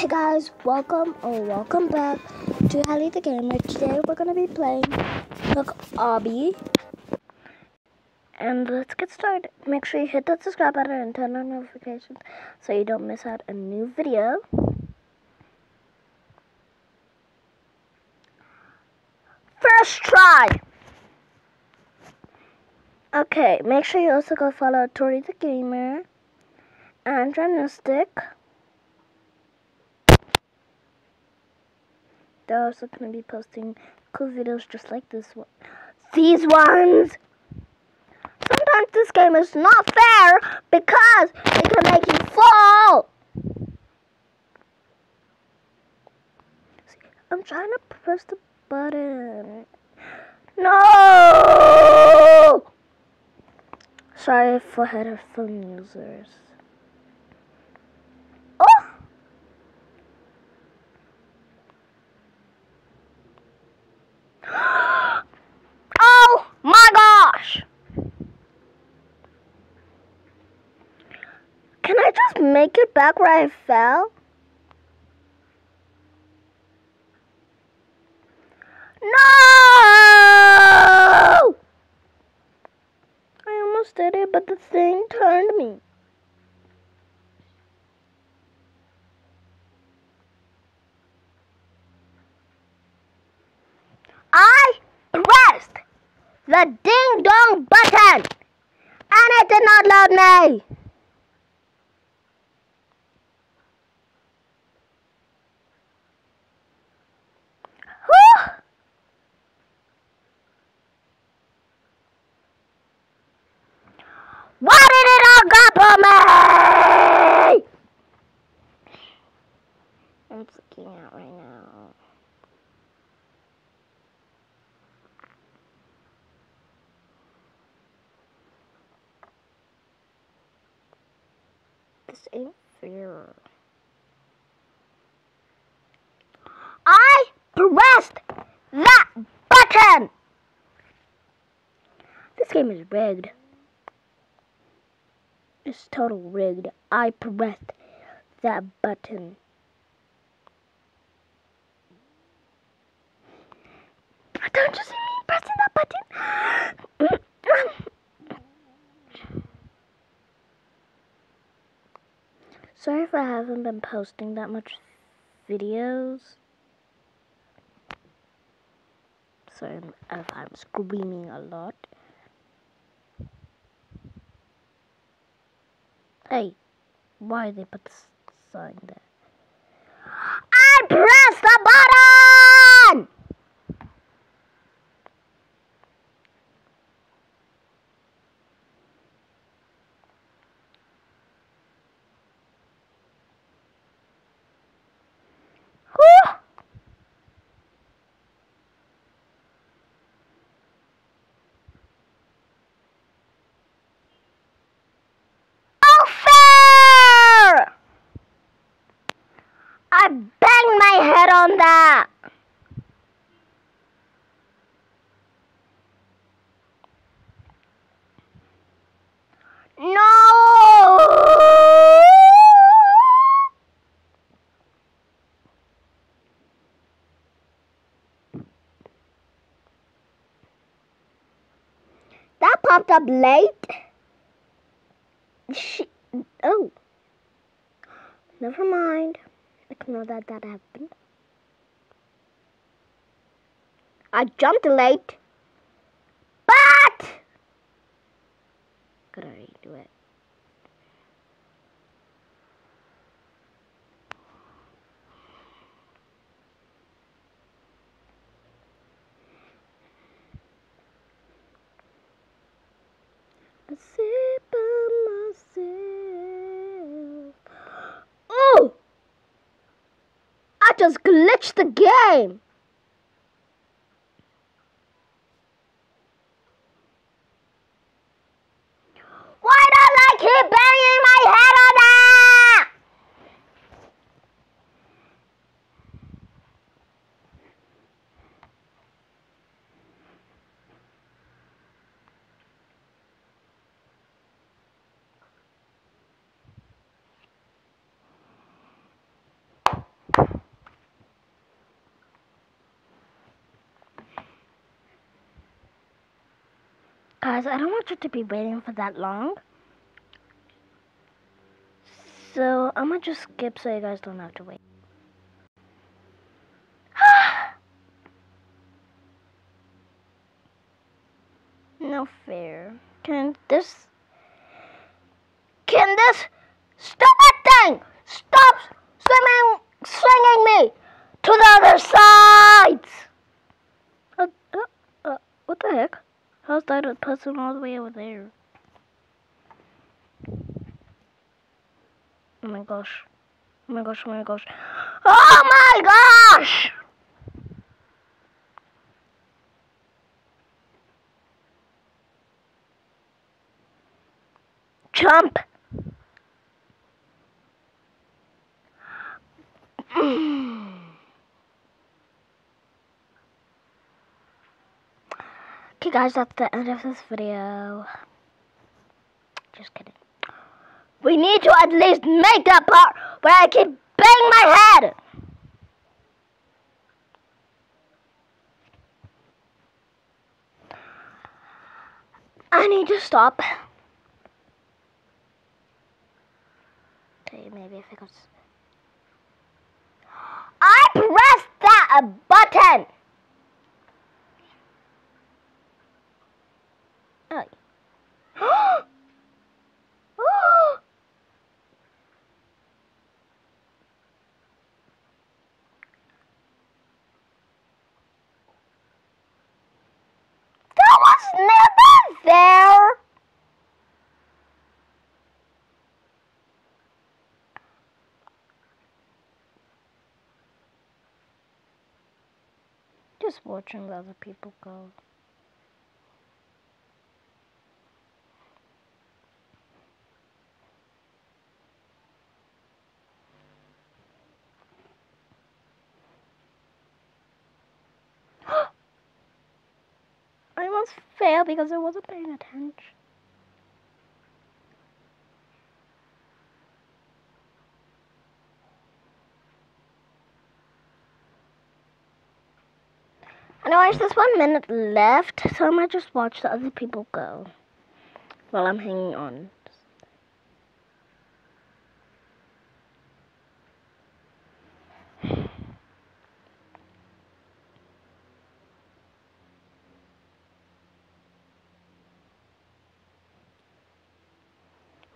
Hey guys, welcome or welcome back to Hallie the Gamer. Today we're gonna be playing Hook Obby. And let's get started. Make sure you hit that subscribe button and turn on notifications so you don't miss out a new video. First try! Okay, make sure you also go follow Tori the Gamer and Journalistic. They're also going to be posting cool videos just like this one. These ones! Sometimes this game is not fair because it can make you fall! See, I'm trying to press the button. No! Sorry for headphone users. Oh my gosh! Can I just make it back where I fell? No! I almost did it, but the thing turned me. I pressed the ding dong button and it did not load me. Whew. Why did it all go for me? I'm freaking out right now. This ain't fair. I pressed that button! This game is rigged. It's total rigged. I pressed that button. Don't you see me pressing that button? I haven't been posting that much videos. Sorry if I'm screaming a lot. Hey, why they put the sign there? I pressed the button! Whew. No fair! I banged my head on that. No! That popped up late. She, oh. Never mind. Ignore that that happened. I jumped late. But gotta redo it. I sit by myself. Oh! I just glitched the game. Why don't I keep banging my head on that? Guys, I don't want you to be waiting for that long. So I'm gonna just skip so you guys don't have to wait. no fair. Can this Can this stop that thing? Stop swinging swinging me to the other side. Uh, uh, uh, what the heck? How's that person all the way over there? Oh my gosh. Oh my gosh, oh my gosh. Oh my gosh! Jump! Okay guys, that's the end of this video. Just kidding. We need to at least make that part where I can bang my head. I need to stop. Okay, maybe if it goes. I pressed that button. Oh. never there. Just watching the other people go. Fail because I wasn't paying attention. Anyways, there's one minute left, so I might just watch the other people go while I'm hanging on.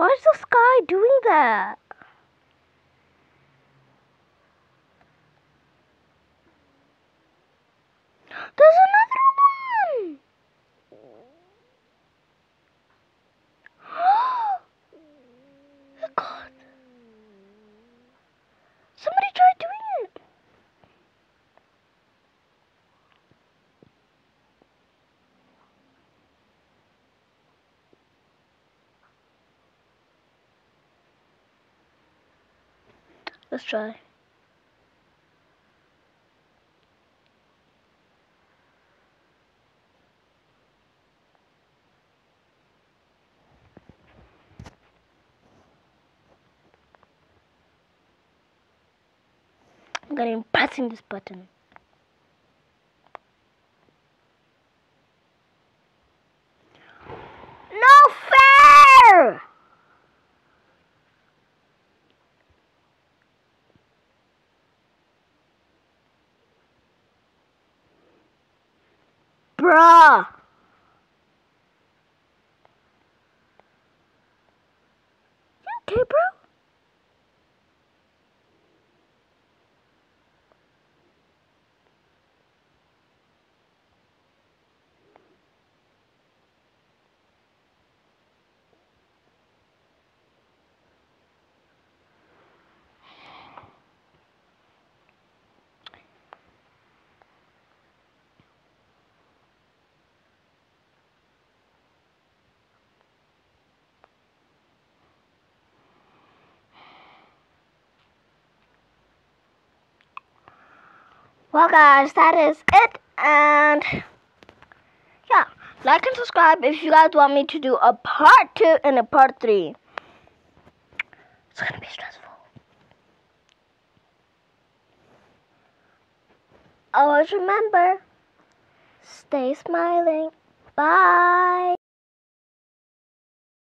Why is the sky doing that? There's another one! oh God. Somebody tried doing it. Let's try. I'm getting pressing this button. No fair! Bruh. okay, bro? Well, guys, that is it. And yeah, like and subscribe if you guys want me to do a part two and a part three. It's gonna be stressful. Always remember, stay smiling